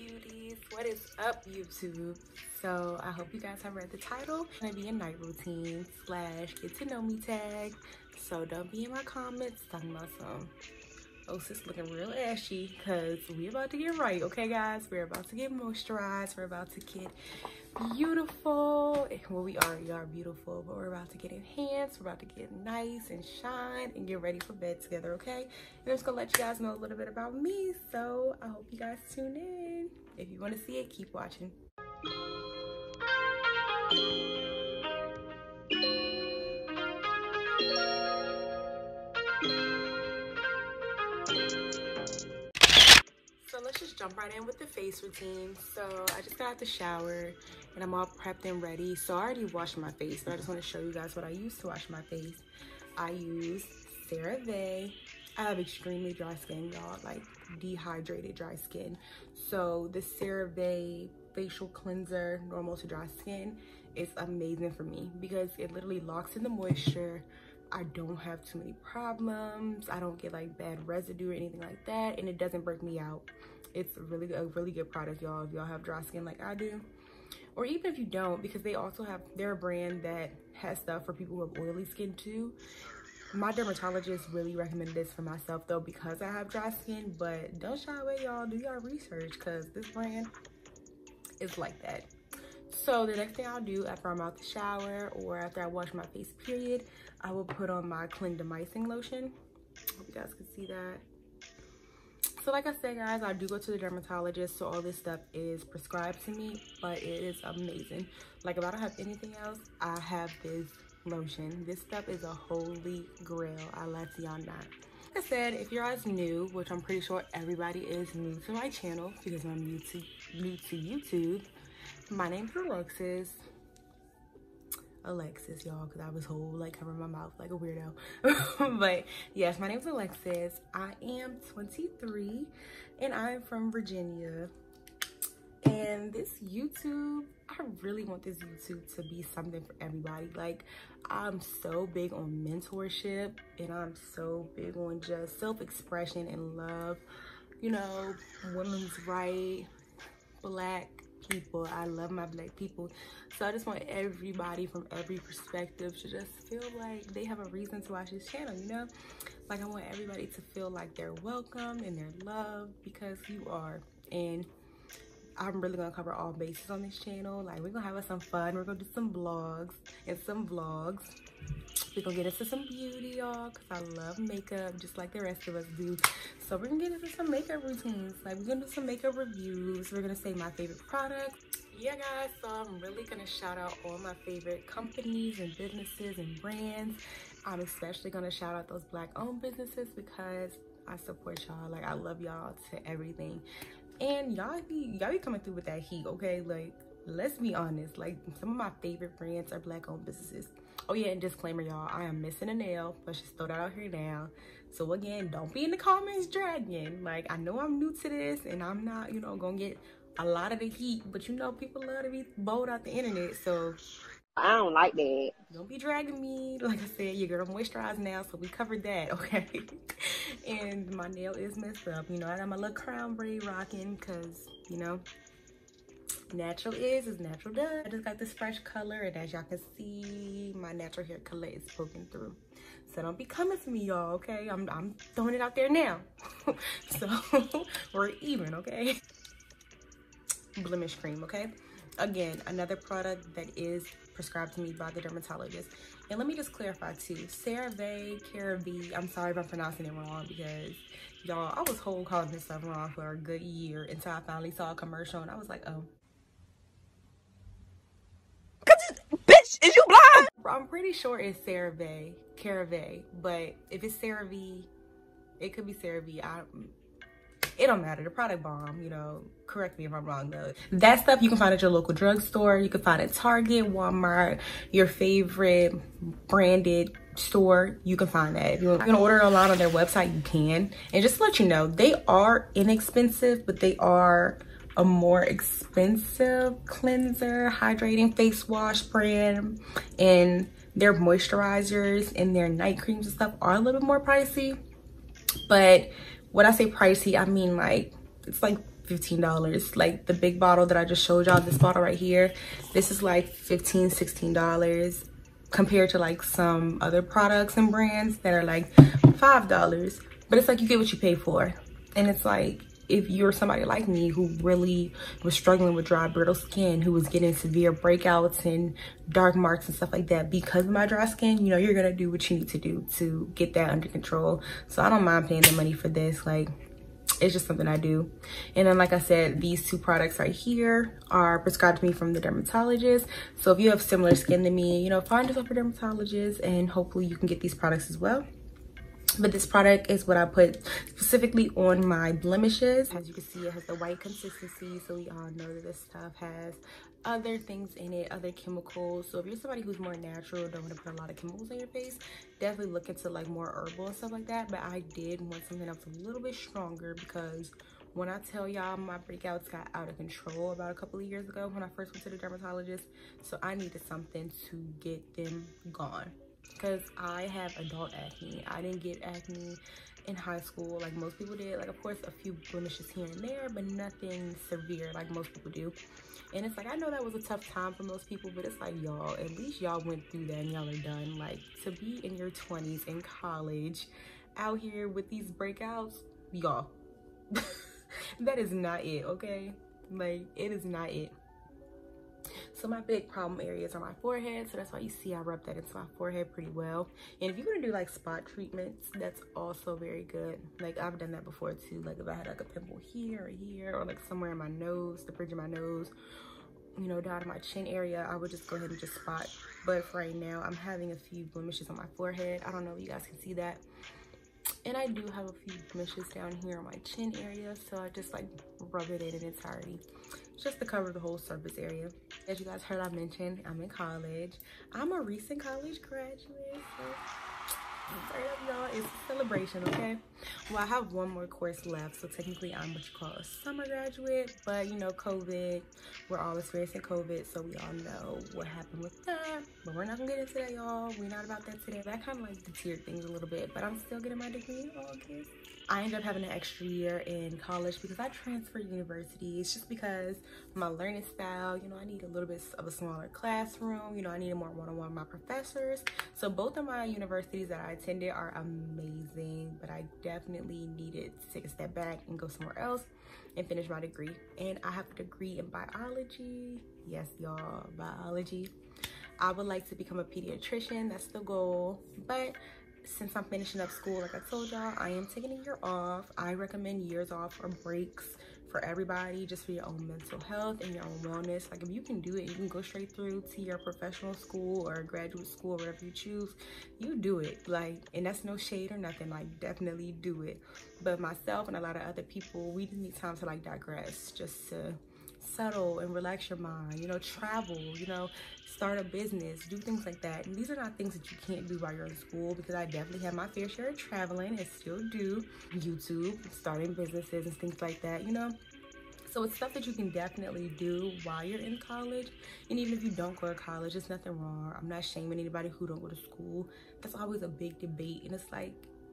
beauties. What is up youtube? So i hope you guys have read the title it's gonna be a night routine slash get to know me tag. So don't be in my comments talking about some oh sis looking real ashy because we about to get right okay guys? We're about to get moisturized. We're about to get beautiful. Well we already are beautiful but we're about to get enhanced. We're about to get nice and shine and get ready for bed together okay? And i'm just gonna let you guys know a little bit about me so i hope you guys tune in. If you want to see it keep watching let's just jump right in with the face routine. So I just got out the shower and I'm all prepped and ready. So I already washed my face, but I just want to show you guys what I use to wash my face. I use CeraVe. I have extremely dry skin, y'all, like dehydrated dry skin. So the CeraVe facial cleanser, normal to dry skin, is amazing for me because it literally locks in the moisture. I don't have too many problems. I don't get like bad residue or anything like that. And it doesn't break me out. It's really a really good product, y'all. If y'all have dry skin like I do. Or even if you don't, because they also have, they're a brand that has stuff for people who have oily skin too. My dermatologist really recommended this for myself though because I have dry skin. But don't shy away, y'all. Do y'all research because this brand is like that. So the next thing I'll do after I'm out the shower or after I wash my face period, I will put on my clindamycin lotion. Hope you guys can see that. So like I said, guys, I do go to the dermatologist, so all this stuff is prescribed to me, but it is amazing. Like if I don't have anything else, I have this lotion. This stuff is a holy grail. I let y'all not. Like I said, if you're guys new, which I'm pretty sure everybody is new to my channel because I'm new to new to YouTube, my name's Alexis. Alexis, y'all, because I was whole like covering my mouth like a weirdo. but yes, my name's Alexis. I am 23 and I'm from Virginia. And this YouTube, I really want this YouTube to be something for everybody. Like, I'm so big on mentorship and I'm so big on just self-expression and love. You know, women's right, black people. I love my black people. So I just want everybody from every perspective to just feel like they have a reason to watch this channel, you know? Like I want everybody to feel like they're welcome and they're loved because you are. And I'm really gonna cover all bases on this channel. Like we're gonna have some fun. We're gonna do some vlogs and some vlogs. We're gonna get into some beauty, y'all, because I love makeup just like the rest of us do. So we're gonna get into some makeup routines. Like we're gonna do some makeup reviews. We're gonna say my favorite products. Yeah, guys, so I'm really gonna shout out all my favorite companies and businesses and brands. I'm especially gonna shout out those black owned businesses because I support y'all. Like I love y'all to everything. And y'all be y'all be coming through with that heat, okay? Like let's be honest, like some of my favorite brands are black owned businesses. Oh yeah, and disclaimer, y'all, I am missing a nail. Let's just throw that out here now. So again, don't be in the comments dragging. Like, I know I'm new to this and I'm not, you know, gonna get a lot of the heat, but you know, people love to be bold out the internet. So I don't like that. Don't be dragging me. Like I said, your girl moisturize now, so we covered that, okay? and my nail is messed up. You know, I got my little crown braid rocking because, you know, natural is is natural does. I just got this fresh color and as y'all can see, my natural hair color is poking through. So don't be coming for me, y'all, okay? I'm, I'm throwing it out there now. so we're even, okay? Blemish cream, okay? Again, another product that is prescribed to me by the dermatologist. And let me just clarify too, CeraVe, CeraVe, I'm sorry if I'm pronouncing it wrong because y'all, I was whole calling this stuff wrong for a good year until I finally saw a commercial and I was like, oh, Bitch, Is you blind? I'm pretty sure it's CeraVe, CeraVe, but if it's CeraVe, it could be CeraVe. I, it don't matter. The product bomb, you know. Correct me if I'm wrong though. That stuff you can find at your local drugstore. You can find at Target, Walmart, your favorite branded store. You can find that. If you to order a lot on their website, you can. And just to let you know, they are inexpensive, but they are a more expensive cleanser, hydrating face wash brand. And their moisturizers and their night creams and stuff are a little bit more pricey. But when I say pricey, I mean like, it's like $15. Like the big bottle that I just showed y'all, this bottle right here, this is like $15, $16 compared to like some other products and brands that are like $5. But it's like you get what you pay for. And it's like, if you're somebody like me who really was struggling with dry, brittle skin, who was getting severe breakouts and dark marks and stuff like that because of my dry skin, you know, you're gonna do what you need to do to get that under control. So I don't mind paying the money for this. Like, it's just something I do. And then, like I said, these two products right here are prescribed to me from the dermatologist. So if you have similar skin to me, you know, find yourself a dermatologist and hopefully you can get these products as well but this product is what I put specifically on my blemishes. As you can see, it has the white consistency, so we all know that this stuff has other things in it, other chemicals. So if you're somebody who's more natural, don't want to put a lot of chemicals on your face, definitely look into like more herbal and stuff like that. But I did want something was a little bit stronger because when I tell y'all my breakouts got out of control about a couple of years ago when I first went to the dermatologist, so I needed something to get them gone because I have adult acne. I didn't get acne in high school like most people did. Like, of course, a few blemishes here and there, but nothing severe like most people do. And it's like, I know that was a tough time for most people, but it's like, y'all, at least y'all went through that and y'all are done. Like, to be in your 20s in college, out here with these breakouts, y'all, that is not it, okay? Like, it is not it. So my big problem areas are my forehead. So that's why you see I rub that into my forehead pretty well. And if you're gonna do like spot treatments, that's also very good. Like I've done that before too. Like if I had like a pimple here or here or like somewhere in my nose, the bridge of my nose, you know, down to my chin area, I would just go ahead and just spot. But for right now, I'm having a few blemishes on my forehead. I don't know if you guys can see that. And I do have a few blemishes down here on my chin area. So I just like rub it in its entirety just to cover the whole surface area. As you guys heard I mentioned, I'm in college. I'm a recent college graduate. So y'all, it's a celebration, okay? Well, I have one more course left, so technically I'm what you call a summer graduate, but you know, COVID, we're all experiencing COVID, so we all know what happened with that, but we're not gonna get into that, y'all. We're not about that today. That kind of like deterred things a little bit, but I'm still getting my degree in August. I ended up having an extra year in college because I transferred universities just because my learning style, you know, I need a little bit of a smaller classroom. You know, I needed more one-on-one with my professors. So both of my universities that I attended are amazing, but I definitely needed to take a step back and go somewhere else and finish my degree. And I have a degree in biology. Yes, y'all, biology. I would like to become a pediatrician. That's the goal. But since I'm finishing up school, like I told y'all, I am taking a year off. I recommend years off or breaks for everybody, just for your own mental health and your own wellness. Like if you can do it, you can go straight through to your professional school or graduate school, whatever you choose, you do it. Like, and that's no shade or nothing, like definitely do it. But myself and a lot of other people, we need time to like digress, just to settle and relax your mind, you know, travel, you know, start a business, do things like that. And these are not things that you can't do while you're in school because I definitely have my fair share of traveling and still do YouTube, starting businesses and things like that, you know. So it's stuff that you can definitely do while you're in college. And even if you don't go to college, there's nothing wrong. I'm not shaming anybody who don't go to school. That's always a big debate. And it's like,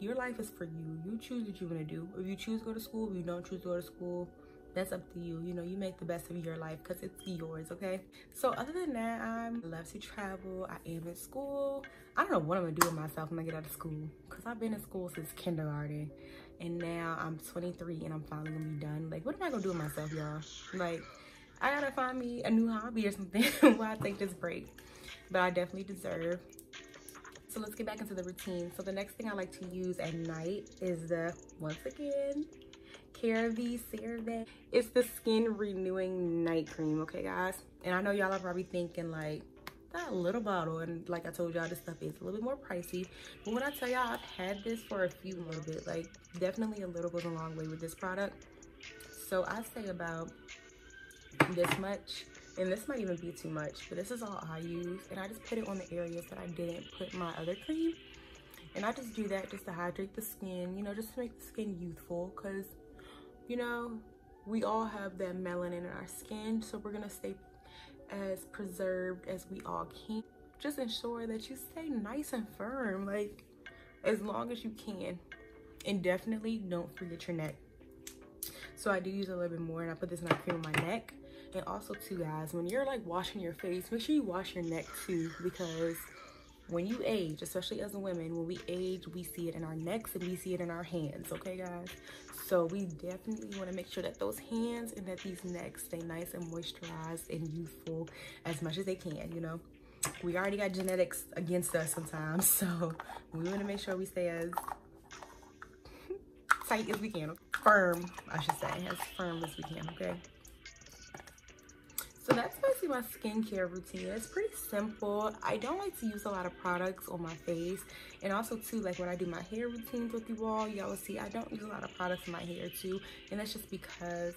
your life is for you. You choose what you want to do. If you choose to go to school, if you don't choose to go to school, that's up to you. You know you make the best of your life because it's yours okay? So other than that i love to travel. I am in school. I don't know what i'm gonna do with myself when i get out of school because i've been in school since kindergarten and now i'm 23 and i'm finally gonna be done. Like what am i gonna do with myself y'all? Like i gotta find me a new hobby or something while i take this break but i definitely deserve. So let's get back into the routine. So the next thing i like to use at night is the once again CeraVe CeraVe. It's the skin renewing night cream, okay guys? And I know y'all are probably thinking like, that little bottle and like I told y'all this stuff is a little bit more pricey but when I tell y'all I've had this for a few little bit like definitely a little goes a long way with this product so I say about this much and this might even be too much but this is all I use and I just put it on the areas that I didn't put my other cream and I just do that just to hydrate the skin you know just to make the skin youthful because you know, we all have that melanin in our skin, so we're gonna stay as preserved as we all can. Just ensure that you stay nice and firm, like as long as you can. And definitely don't forget your neck. So I do use a little bit more and I put this night cream on my neck. And also too guys, when you're like washing your face, make sure you wash your neck too because when you age, especially as women, when we age, we see it in our necks and we see it in our hands, okay guys? So we definitely want to make sure that those hands and that these necks stay nice and moisturized and youthful as much as they can, you know? We already got genetics against us sometimes, so we want to make sure we stay as tight as we can, firm, I should say, as firm as we can, okay? So that's basically my skincare routine. It's pretty simple. I don't like to use a lot of products on my face. And also too, like when I do my hair routines with you all, y'all will see I don't use a lot of products in my hair too. And that's just because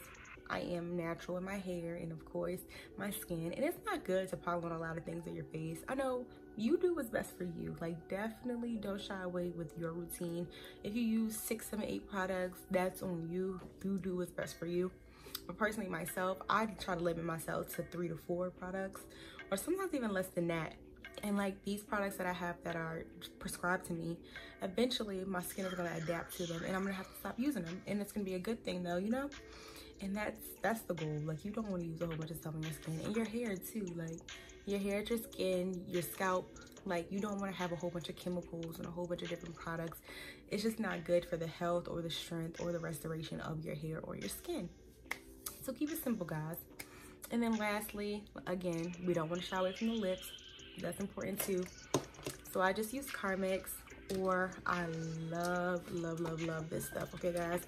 I am natural in my hair and of course my skin. And it's not good to pile on a lot of things on your face. I know you do what's best for you. Like definitely don't shy away with your routine. If you use six, seven, eight products, that's on you. Do do what's best for you. But personally myself, I try to limit myself to three to four products or sometimes even less than that. And like these products that I have that are prescribed to me, eventually my skin is gonna adapt to them and I'm gonna have to stop using them. And it's gonna be a good thing though, you know? And that's that's the goal. Like you don't wanna use a whole bunch of stuff on your skin and your hair too. Like your hair, your skin, your scalp, like you don't want to have a whole bunch of chemicals and a whole bunch of different products it's just not good for the health or the strength or the restoration of your hair or your skin so keep it simple, guys. And then lastly, again, we don't want to shy away from the lips. That's important too. So I just use Carmex or I love, love, love, love this stuff, okay guys?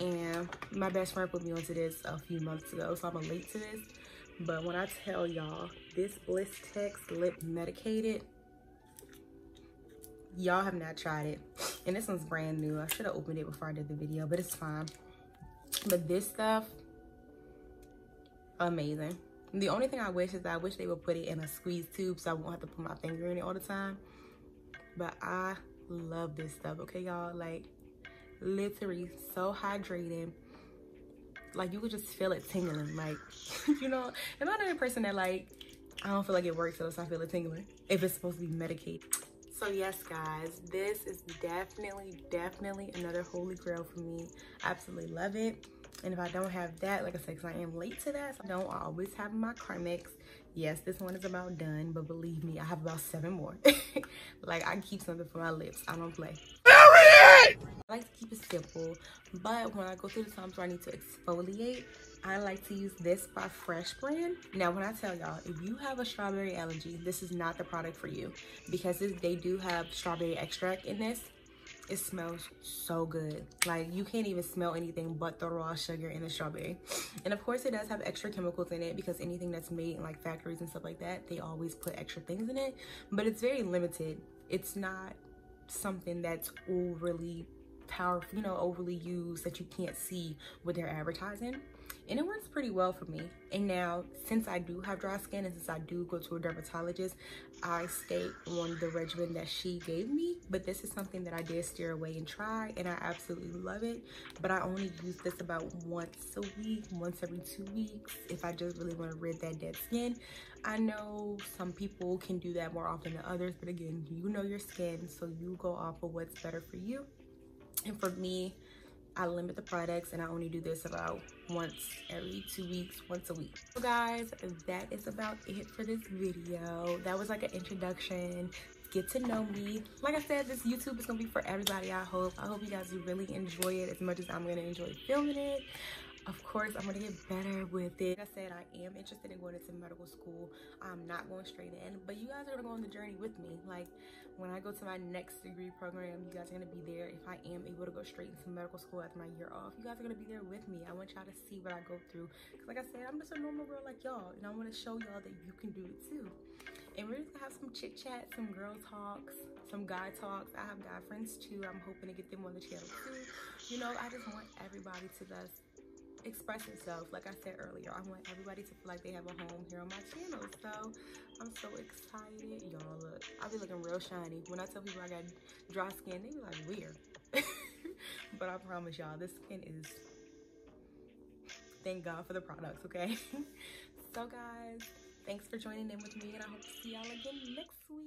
And my best friend put me onto this a few months ago, so I'm late to this. But when I tell y'all, this Bliss Text Lip Medicated, y'all have not tried it. And this one's brand new. I should have opened it before I did the video, but it's fine. But this stuff, amazing. The only thing I wish is I wish they would put it in a squeeze tube so I won't have to put my finger in it all the time. But I love this stuff, okay, y'all? Like, literally so hydrating. Like, you could just feel it tingling. Like, you know, am I the person that, like, I don't feel like it works unless I feel it tingling if it's supposed to be medicated. So yes, guys, this is definitely, definitely another holy grail for me. Absolutely love it. And if I don't have that, like I said, because I am late to that, so I don't always have my Carmex. Yes, this one is about done, but believe me, I have about seven more. like, I keep something for my lips. I don't play. I like to keep it simple, but when I go through the times where I need to exfoliate, I like to use this by Fresh Brand. Now, when I tell y'all, if you have a strawberry allergy, this is not the product for you because this, they do have strawberry extract in this it smells so good. Like you can't even smell anything but the raw sugar in the strawberry. And of course it does have extra chemicals in it because anything that's made in like factories and stuff like that they always put extra things in it. But it's very limited. It's not something that's overly powerful you know overly used that you can't see what they're advertising and it works pretty well for me. And now, since I do have dry skin and since I do go to a dermatologist, I stay on the regimen that she gave me. But this is something that I did steer away and try, and I absolutely love it. But I only use this about once a week, once every two weeks, if I just really want to rid that dead skin. I know some people can do that more often than others, but again, you know your skin, so you go off of what's better for you. And for me, I limit the products and I only do this about once every two weeks, once a week. So guys, that is about it for this video. That was like an introduction get to know me like i said this youtube is gonna be for everybody i hope i hope you guys really enjoy it as much as i'm gonna enjoy filming it of course i'm gonna get better with it like i said i am interested in going into medical school i'm not going straight in but you guys are gonna go on the journey with me like when I go to my next degree program, you guys are gonna be there. If I am able to go straight into medical school after my year off, you guys are gonna be there with me. I want y'all to see what I go through. Cause like I said, I'm just a normal girl like y'all, and I wanna show y'all that you can do it too. And we're just gonna have some chit chat, some girl talks, some guy talks. I have guy friends too. I'm hoping to get them on the channel too. You know, I just want everybody to just express itself. Like I said earlier, I want everybody to feel like they have a home here on my channel. So I'm so excited. Y'all look, I'll be looking real shiny. When I tell people I got dry skin, they be like, weird. but I promise y'all, this skin is, thank God for the products, okay? so guys, thanks for joining in with me and I hope to see y'all again next week.